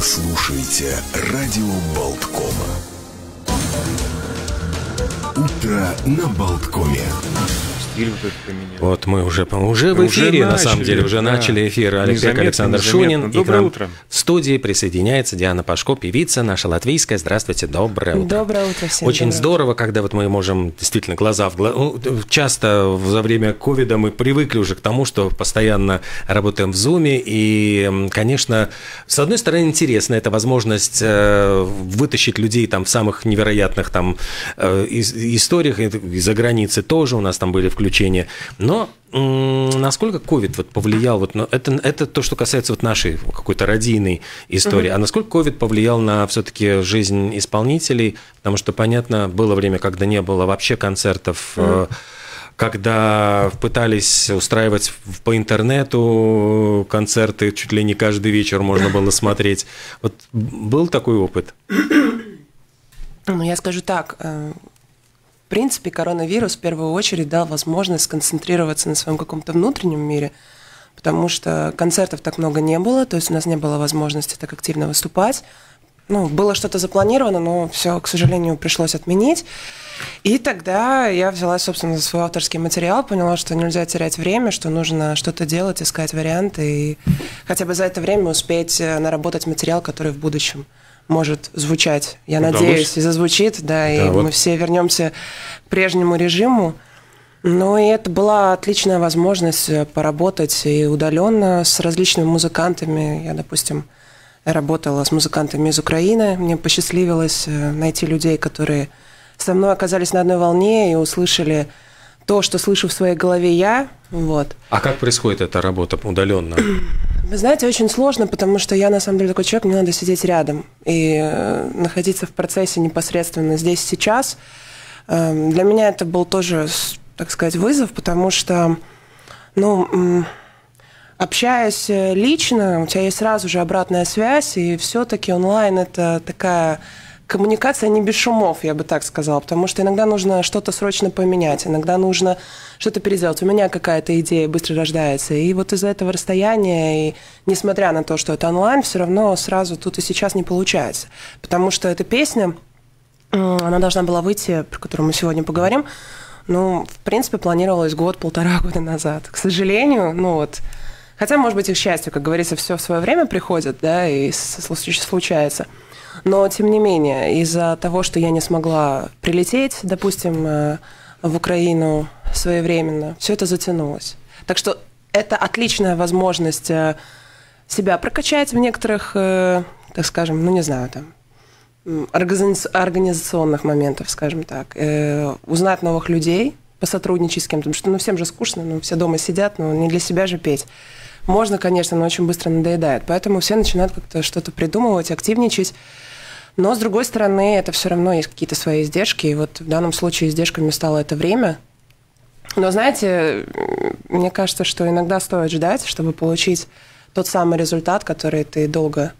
Вы слушаете радио Болткома. Утро на Болткоме стиль вот этот поменял. Вот мы уже, уже в эфире, уже на самом деле, уже да. начали эфир. Олег Александр незаметно. Шунин. Доброе и к нам утро. В студии присоединяется Диана Пашко, певица наша латвийская. Здравствуйте, доброе утро. Доброе утро всем. Очень здорово, когда вот мы можем действительно глаза в глаза. Часто за время ковида мы привыкли уже к тому, что постоянно работаем в зуме. И, конечно, с одной стороны, интересно, это возможность э, вытащить людей там в самых невероятных там э, историях из-за границы тоже. У нас там были включения. Но насколько ковид вот повлиял, вот, ну, это, это то, что касается вот нашей какой-то родийной истории, угу. а насколько ковид повлиял на все-таки жизнь исполнителей, потому что, понятно, было время, когда не было вообще концертов, угу когда пытались устраивать по интернету концерты, чуть ли не каждый вечер можно было смотреть. Вот был такой опыт? Ну, я скажу так, э, принципе, коронавирус в первую очередь дал возможность сконцентрироваться на своем каком-то внутреннем мире, потому что концертов так много не было, то есть у нас не было возможности так активно выступать. Ну, было что-то запланировано, но все, к сожалению, пришлось отменить. И тогда я взяла, собственно, за свой авторский материал, поняла, что нельзя терять время, что нужно что-то делать, искать варианты и хотя бы за это время успеть э, наработать материал, который в будущем может звучать. Я Удалось. надеюсь, и зазвучит, да, да и вот. мы все вернемся к прежнему режиму. Ну и это была отличная возможность э, поработать и удаленно с различными музыкантами. Я, допустим, работала с музыкантами из Украины. Мне посчастливилось э, найти людей, которые со мной оказались на одной волне и услышали то, что слышу в своей голове я. Вот. А как происходит эта работа удаленно? Вы знаете, очень сложно, потому что я на самом деле такой человек, мне надо сидеть рядом и э, находиться в процессе непосредственно здесь сейчас. Эм, для меня это был тоже, так сказать, вызов, потому что, ну, общаясь э, лично, у тебя есть сразу же обратная связь, и все-таки онлайн это такая коммуникация не без шумов, я бы так сказала, потому что иногда нужно что-то срочно поменять, иногда нужно что-то переделать. У меня какая-то идея быстро рождается. И вот из-за этого расстояния, и несмотря на то, что это онлайн, все равно сразу тут и сейчас не получается. Потому что эта песня, она должна была выйти, про которую мы сегодня поговорим, ну, в принципе, планировалась год-полтора года назад. К сожалению, ну вот, хотя, может быть, и к счастью, как говорится, все в свое время приходит, да, и случается. Но, тем не менее, из-за того, что я не смогла прилететь, допустим, э, в Украину своевременно, все это затянулось. Так что это отличная возможность э, себя прокачать в некоторых, э, так скажем, ну не знаю, там, организационных моментах, скажем так, узнать новых людей, посотрудничать с кем-то, потому что ну, всем же скучно, ну, все дома сидят, но не для себя же петь. Можно, конечно, но очень быстро надоедает. Поэтому все начинают как-то что-то придумывать, активничать. Но, с другой стороны, это все равно есть какие-то свои издержки. И вот в данном случае издержками стало это время. Но, знаете, мне кажется, что иногда стоит ждать, чтобы получить тот самый результат, который ты долго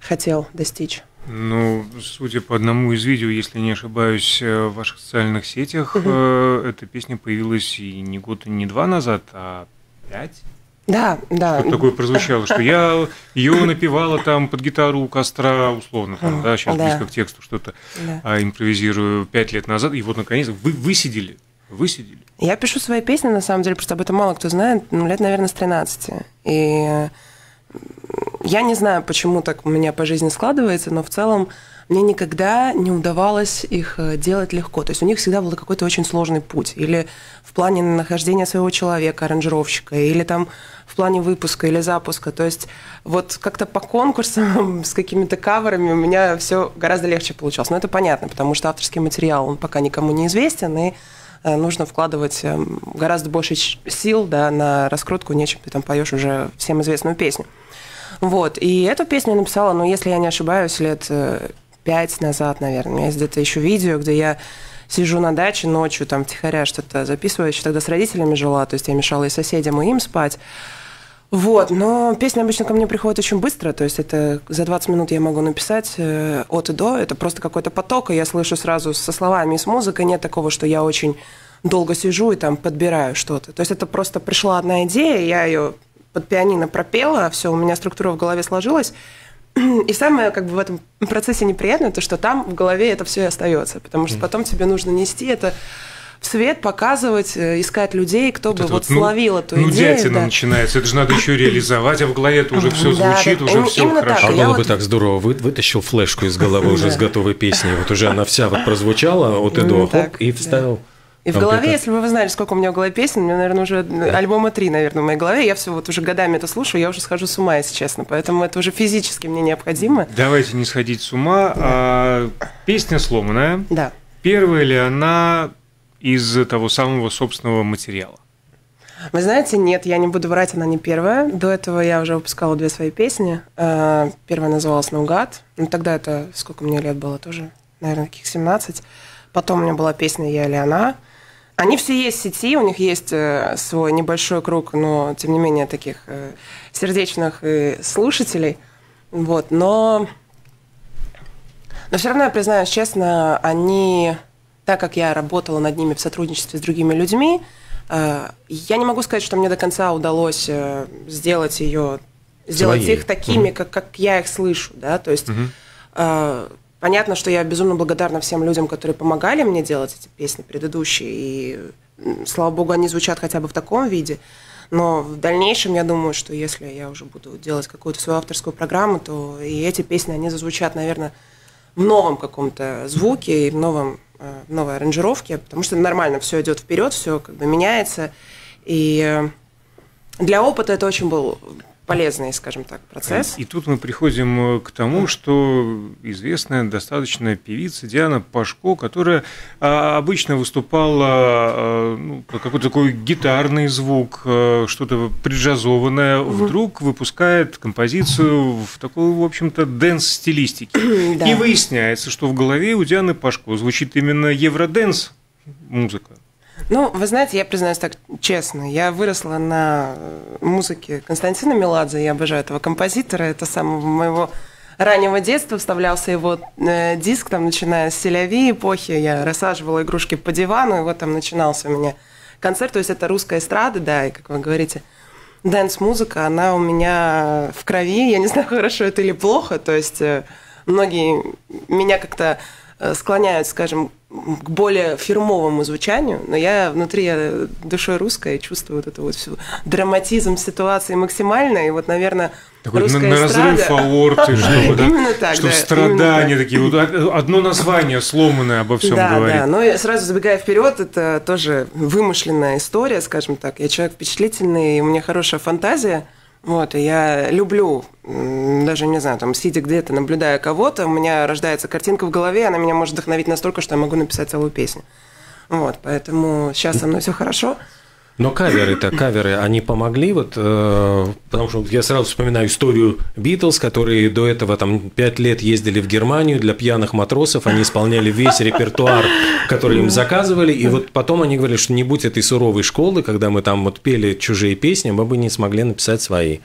хотел достичь. Ну, судя по одному из видео, если не ошибаюсь, э, в ваших социальных сетях, угу. эта песня появилась и не год, и не два назад, а пять да, да. Что такое прозвучало, что я ее напевала там под гитару у костра, условно, там, да, сейчас да. близко к тексту что-то да. а, импровизирую пять лет назад, и вот наконец вы высидели, высидели. Я пишу свои песни, на самом деле, просто об этом мало кто знает, ну, лет, наверное, с 13. И я не знаю, почему так у меня по жизни складывается, но в целом мне никогда не удавалось их э, делать легко. То есть у них всегда был какой-то очень сложный путь. Или в плане нахождения своего человека, аранжировщика, или там в плане выпуска или запуска. То есть вот как-то по конкурсам с какими-то каверами у меня все гораздо легче получалось. Но это понятно, потому что авторский материал, он пока никому не известен, и э, нужно вкладывать эм, гораздо больше сил да, на раскрутку, нечем ты там поешь уже всем известную песню. Вот. И эту песню я написала, ну, если я не ошибаюсь, лет э, пять назад, наверное. У меня есть где-то еще видео, где я сижу на даче ночью, там, тихоря что-то записываю. еще тогда с родителями жила, то есть я мешала и соседям, и им спать. Вот, но песня обычно ко мне приходит очень быстро, то есть это за 20 минут я могу написать э, от и до, это просто какой-то поток, и я слышу сразу со словами и с музыкой, нет такого, что я очень долго сижу и там подбираю что-то. То есть это просто пришла одна идея, я ее под пианино пропела, все, у меня структура в голове сложилась, и самое как бы в этом процессе неприятное, то, что там в голове это все и остается, потому что потом тебе нужно нести это в свет, показывать, э, искать людей, кто вот бы вот, вот ну, словил эту ну, идею. Ну, да. начинается, это же надо еще реализовать, а в голове это уже все звучит, да, уже им, все хорошо. Так. А было бы вот... так здорово, вы, вытащил флешку из головы уже с готовой песней, вот уже она вся вот прозвучала от и до, и вставил. И в голове, если бы вы знали, сколько у меня в голове песен, у меня, наверное, уже альбома три, наверное, в моей голове. Я все вот уже годами это слушаю, я уже схожу с ума, если честно. Поэтому это уже физически мне необходимо. Давайте не сходить с ума. А, песня сломанная. Да. Первая ли она из того самого собственного материала? Вы знаете, нет, я не буду врать, она не первая. До этого я уже выпускала две свои песни. А, первая называлась «Наугад». Ну, тогда это, сколько мне лет было тоже, наверное, каких 17. Потом у меня была песня «Я или она». Они все есть в сети, у них есть э, свой небольшой круг, но тем не менее таких э, сердечных э, слушателей. Вот, но, но все равно я признаюсь честно, они, так как я работала над ними в сотрудничестве с другими людьми, я не могу сказать, что мне до конца удалось сделать ее, сделать Своей. их такими, угу. как, как я их слышу, да, то есть угу. Понятно, что я безумно благодарна всем людям, которые помогали мне делать эти песни предыдущие, и слава богу, они звучат хотя бы в таком виде. Но в дальнейшем я думаю, что если я уже буду делать какую-то свою авторскую программу, то и эти песни, они зазвучат, наверное, в новом каком-то звуке и в, новом, э, в новой аранжировке, потому что нормально все идет вперед, все как бы меняется. И э, для опыта это очень был полезный, скажем так, процесс. И тут мы приходим э, к тому, что известная достаточно певица Диана Пашко, которая а, обычно выступала а, ну, какой-то такой гитарный звук, а, что-то преджазованное, угу. вдруг выпускает композицию в такой, в общем-то, дэнс-стилистике. Да. И выясняется, что в голове у Дианы Пашко звучит именно евроденс музыка. Ну, вы знаете, я признаюсь так честно, я выросла на музыке Константина Меладзе, я обожаю этого композитора, это самого моего раннего детства вставлялся его э, диск, там, начиная с c'est la vie эпохи, я рассаживала игрушки по дивану, и вот там начинался у меня концерт, то есть это русская эстрада, да, и, как вы говорите, dance -музыка, она у меня в крови, я не знаю, хорошо это или плохо, то есть э, многие меня как-то э, склоняют, скажем, к более фирмовому звучанию, но я внутри я душой русская чувствую вот эту вот всю драматизм ситуации максимально, и вот, наверное, такой русская на, на разрыв аорты, чтобы, да, так, чтобы да, страдания такие, вот одно название сломанное обо всем да, говорит. Да, но сразу забегая вперед, это тоже вымышленная история, скажем так. Я человек впечатлительный, у меня хорошая фантазия, вот, и я люблю, даже, не знаю, там, сидя где-то, наблюдая кого-то, у меня рождается картинка в голове, она меня может вдохновить настолько, что я могу написать целую песню. Вот, поэтому сейчас со мной все хорошо. Но каверы-то, каверы, они помогли, вот, э, потому что я сразу вспоминаю историю Битлз, которые до этого там пять лет ездили в Германию для пьяных матросов, они исполняли весь репертуар, который им заказывали, и вот потом они говорили, что не будь этой суровой школы, когда мы там вот пели чужие песни, мы бы не смогли написать свои.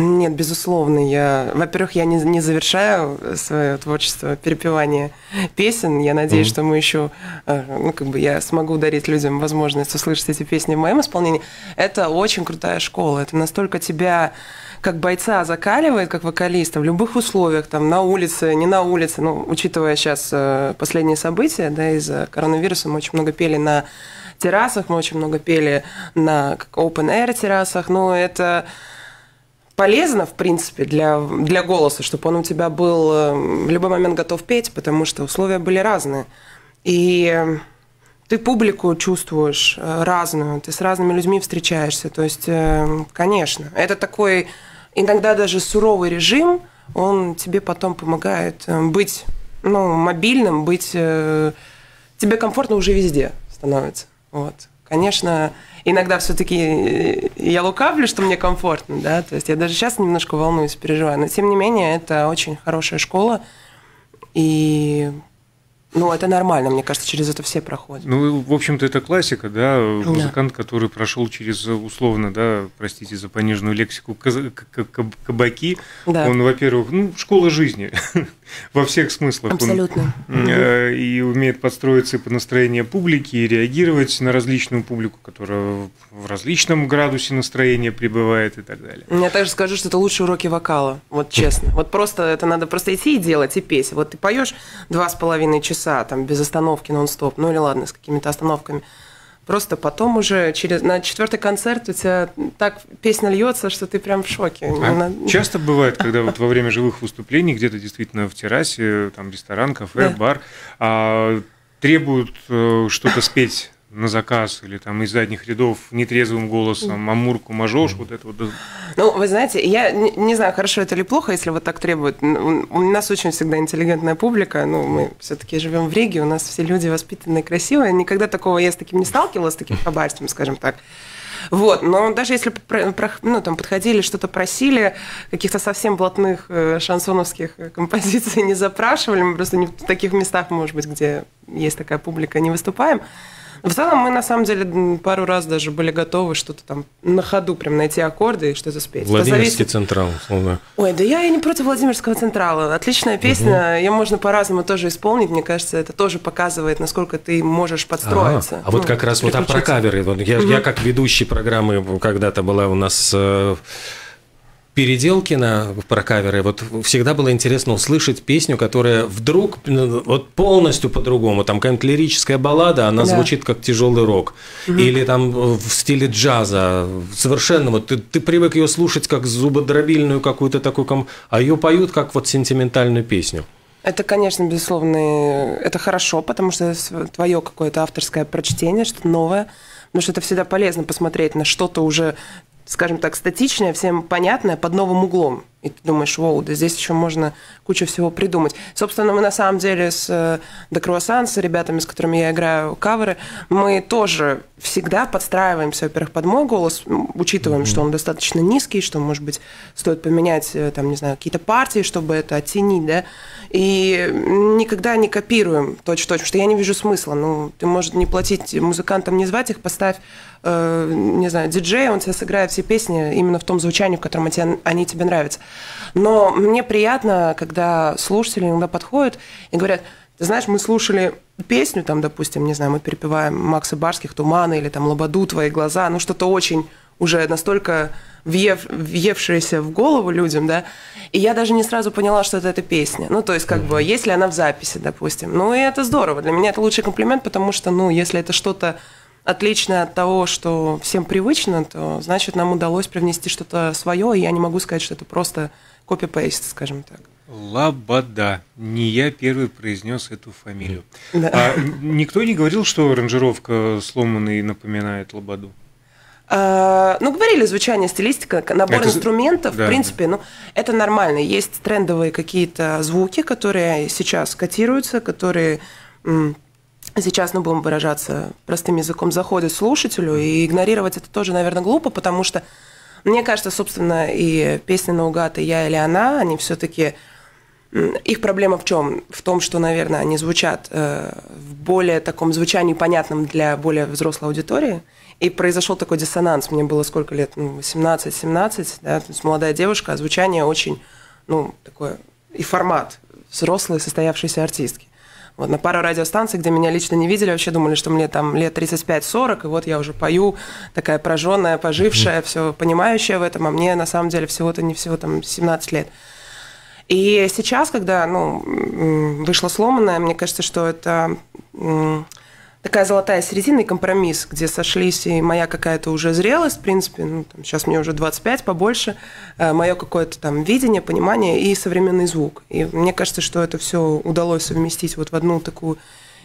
Нет, безусловно. Я, во-первых, я не, не завершаю свое творчество перепевания песен. Я надеюсь, mm-hmm. что мы еще, э, ну, как бы я смогу дарить людям возможность услышать эти песни в моем исполнении. Это очень крутая школа. Это настолько тебя как бойца закаливает, как вокалиста, в любых условиях, там, на улице, не на улице, ну, учитывая сейчас э, последние события, да, из-за коронавируса, мы очень много пели на террасах, мы очень много пели на open-air террасах, но это полезно, в принципе, для, для голоса, чтобы он у тебя был э, в любой момент готов петь, потому что условия были разные. И ты публику чувствуешь э, разную, ты с разными людьми встречаешься. То есть, э, конечно, это такой иногда даже суровый режим, он тебе потом помогает быть ну, мобильным, быть... Тебе комфортно уже везде становится. Вот. Конечно, иногда все-таки э, я лукавлю, что мне комфортно, да, то есть я даже сейчас немножко волнуюсь, переживаю, но тем не менее это очень хорошая школа, и Ну, это нормально, мне кажется, через это все проходят. Ну, в общем-то, это классика, да, музыкант, который прошел через, условно, да, простите за пониженную лексику, кабаки, да. он, во-первых, ну, школа жизни во всех смыслах. Абсолютно. Он, э, и умеет подстроиться по настроению публики, и реагировать на различную публику, которая в различном градусе настроения пребывает и так далее. Я также скажу, что это лучшие уроки вокала, вот честно. Вот просто это надо просто идти и делать, и петь. Вот ты поешь два с половиной часа часа, там, без остановки, нон-стоп, ну или ладно, с какими-то остановками. Просто потом уже через на четвертый концерт у тебя так песня льется, что ты прям в шоке. А часто бывает, когда вот во время живых выступлений где-то действительно в террасе, там ресторан, кафе, да. бар, а, требуют э, что-то спеть на заказ или там из задних рядов нетрезвым голосом, амурку мажош, вот это вот. Ну, вы знаете, я не, не знаю, хорошо это или плохо, если вот так требуют. У нас очень всегда интеллигентная публика, ну, мы все-таки живем в Риге, у нас все люди воспитанные, красивые. Никогда такого я с таким не сталкивалась, с таким хабарством, скажем так. Вот, но даже если ну, там, подходили, что-то просили, каких-то совсем блатных э, шансоновских композиций не запрашивали, мы просто не в таких местах, может быть, где есть такая публика, не выступаем. В целом мы на самом деле пару раз даже были готовы что-то там на ходу прям найти аккорды и что-то спеть. Владимирский зависит... централ, условно. Ой, да я и не против Владимирского централа. Отличная песня, угу. ее можно по-разному тоже исполнить. Мне кажется, это тоже показывает, насколько ты можешь подстроиться. Ага. А ну, вот как раз вот а про каверы. Вот я, угу. я как ведущий программы когда-то была у нас э, Переделкина про каверы, вот всегда было интересно услышать песню, которая вдруг ну, вот полностью по-другому, там какая-нибудь лирическая баллада, она да. звучит как тяжелый рок, угу. или там в стиле джаза, совершенно вот ты, ты привык ее слушать как зубодробильную какую-то такую, а ее поют как вот сентиментальную песню. Это, конечно, безусловно, это хорошо, потому что твое какое-то авторское прочтение, что-то новое, потому что это всегда полезно посмотреть на что-то уже скажем так, статичное, всем понятное, под новым углом. И ты думаешь, вау, да здесь еще можно кучу всего придумать. Собственно, мы на самом деле с The э, Croissant, с ребятами, с которыми я играю каверы, мы тоже всегда подстраиваемся, во-первых, под мой голос, учитываем, mm-hmm. что он достаточно низкий, что, может быть, стоит поменять, э, там, не знаю, какие-то партии, чтобы это оттенить, да, и никогда не копируем точно-точно, что я не вижу смысла. Ну, ты, может, не платить музыкантам, не звать их, поставь э, не знаю, диджей, он тебе сыграет все песни именно в том звучании, в котором тебе, они тебе нравятся. Но мне приятно, когда слушатели иногда подходят и говорят, ты знаешь, мы слушали песню, там, допустим, не знаю, мы перепеваем Макса Барских «Туманы» или там «Лободу. Твои глаза», ну что-то очень уже настолько въев, въевшееся в голову людям, да, и я даже не сразу поняла, что это эта песня. Ну, то есть, как бы, если она в записи, допустим, ну, и это здорово. Для меня это лучший комплимент, потому что, ну, если это что-то отличное от того, что всем привычно, то значит нам удалось привнести что-то свое, и я не могу сказать, что это просто копи-пейст, скажем так. Лабада. Не я первый произнес эту фамилию. Да. А никто не говорил, что аранжировка сломанный напоминает Лабаду? А, ну, говорили звучание, стилистика, набор это... инструментов, да, в принципе, да. ну, это нормально. Есть трендовые какие-то звуки, которые сейчас котируются, которые сейчас, ну, будем выражаться простым языком, заходит слушателю, и игнорировать это тоже, наверное, глупо, потому что, мне кажется, собственно, и песни наугад, и я или она, они все-таки их проблема в чем? В том, что, наверное, они звучат э, в более таком звучании понятном для более взрослой аудитории. И произошел такой диссонанс. Мне было сколько лет? Ну, 18-17, да, то есть молодая девушка, а звучание очень, ну, такое, и формат взрослой состоявшейся артистки. Вот, на пару радиостанций, где меня лично не видели, вообще думали, что мне там лет 35-40, и вот я уже пою, такая прожженная, пожившая, все понимающая в этом, а мне на самом деле всего-то не всего там 17 лет. И сейчас, когда ну, вышло сломанное, мне кажется, что это такая золотая середина и компромисс, где сошлись и моя какая-то уже зрелость, в принципе, ну, там, сейчас мне уже 25, побольше, э, мое какое-то там видение, понимание и современный звук. И мне кажется, что это все удалось совместить вот в одну такую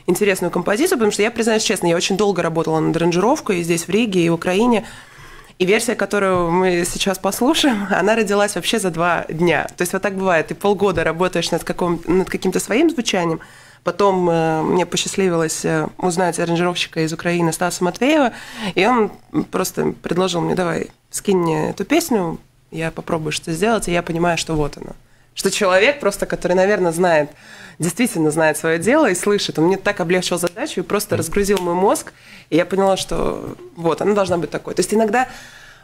интересную композицию, потому что я, признаюсь честно, я очень долго работала над аранжировкой и здесь, в Риге, и в Украине, и версия, которую мы сейчас послушаем, она родилась вообще за два дня. То есть вот так бывает, ты полгода работаешь над, каком, над каким-то своим звучанием, Потом э, мне посчастливилось э, узнать аранжировщика из Украины Стаса Матвеева, и он просто предложил мне, давай, скинь мне эту песню, я попробую что сделать, и я понимаю, что вот она. Что человек просто, который, наверное, знает, действительно знает свое дело и слышит, он мне так облегчил задачу и просто разгрузил мой мозг, и я поняла, что вот, она должна быть такой. То есть иногда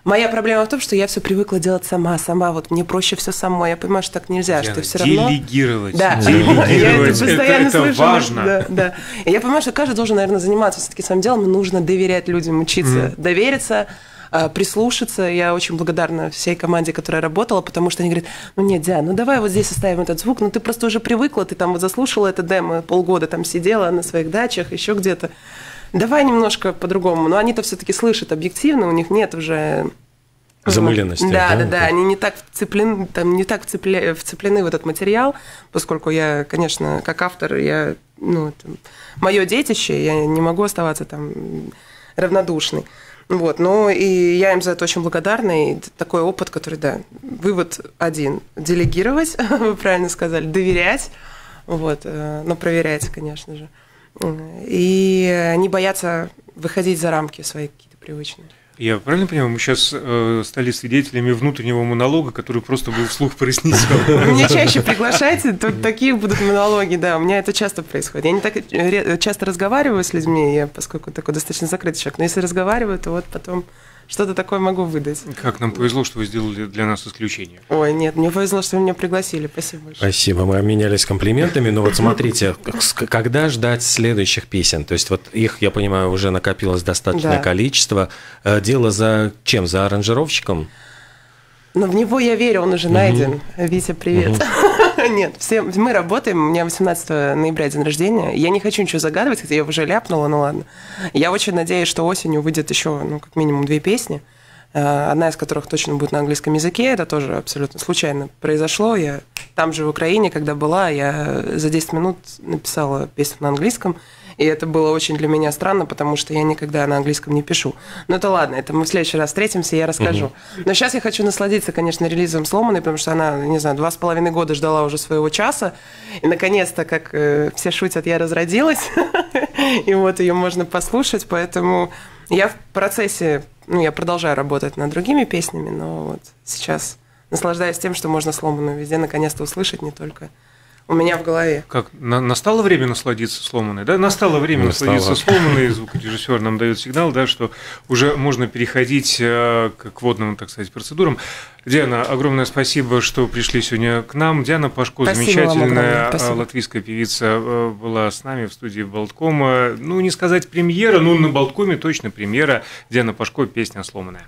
Моя проблема в том, что я все привыкла делать сама, сама. Вот мне проще все самой. Я понимаю, что так нельзя, Диана, что все равно. Делегировать. Да, делегировать. это, это слышу. важно. Да, да. И я понимаю, что каждый должен, наверное, заниматься все-таки своим делом. Нужно доверять людям, учиться, mm. довериться а, прислушаться. Я очень благодарна всей команде, которая работала, потому что они говорят, ну нет, Диана, ну давай вот здесь оставим этот звук, ну ты просто уже привыкла, ты там вот заслушала это демо, полгода там сидела на своих дачах, еще где-то давай немножко по-другому. Но они-то все-таки слышат объективно, у них нет уже замыленности. Да, да, да, да. Они не так вцеплены, там, не так вцепля... вцеплены в этот материал, поскольку я, конечно, как автор, я, ну, это мое детище, я не могу оставаться там равнодушной. Вот, ну и я им за это очень благодарна. И такой опыт, который, да, вывод один. Делегировать, вы правильно сказали, доверять, вот, э, но проверять, конечно же. И не бояться выходить за рамки свои какие-то привычные. Я правильно понимаю, мы сейчас э, стали свидетелями внутреннего монолога, который просто был вслух произнесен. Меня чаще приглашайте, тут такие будут монологи, да, у меня это часто происходит. Я не так часто разговариваю с людьми, я, поскольку такой достаточно закрытый человек, но если разговариваю, то вот потом что-то такое могу выдать. Как нам повезло, что вы сделали для нас исключение. Ой, нет, мне повезло, что вы меня пригласили. Спасибо большое. Спасибо. Мы обменялись комплиментами. Но вот смотрите, когда ждать следующих песен? То есть вот их, я понимаю, уже накопилось достаточное да. количество. Э, дело за чем? За аранжировщиком? Но в него я верю, он уже найден. Угу. Витя, привет. Угу. Нет, все, мы работаем, у меня 18 ноября день рождения. Я не хочу ничего загадывать, хотя я уже ляпнула, ну ладно. Я очень надеюсь, что осенью выйдет еще, ну, как минимум, две песни. Э, одна из которых точно будет на английском языке. Это тоже абсолютно случайно произошло. Я там же в Украине, когда была, я за 10 минут написала песню на английском. И это было очень для меня странно, потому что я никогда на английском не пишу. Но это ладно, это мы в следующий раз встретимся, и я расскажу. Угу. Но сейчас я хочу насладиться, конечно, релизом «Сломанной», потому что она, не знаю, два с половиной года ждала уже своего часа. И, наконец-то, как э, все шутят, я разродилась. и вот ее можно послушать, поэтому я в процессе, ну, я продолжаю работать над другими песнями, но вот сейчас наслаждаюсь тем, что можно сломанную везде наконец-то услышать, не только у меня в голове. Как, на, настало время насладиться сломанной, да? Настало время настало. насладиться сломанной, звукорежиссер нам дает сигнал, да, что уже можно переходить э, к водным, так сказать, процедурам. Диана, огромное спасибо, что пришли сегодня к нам. Диана Пашко, спасибо замечательная э, латвийская певица, э, была с нами в студии Болткома. Ну, не сказать премьера, но на Болткоме точно премьера. Диана Пашко, песня «Сломанная».